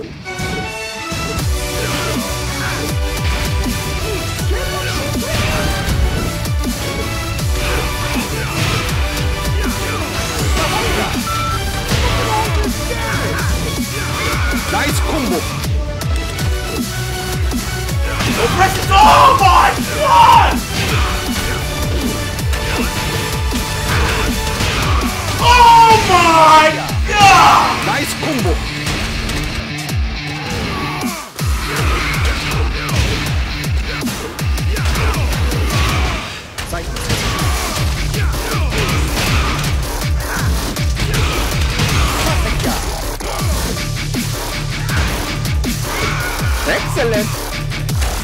Nice combo. The Oppress is Oh, Excellent!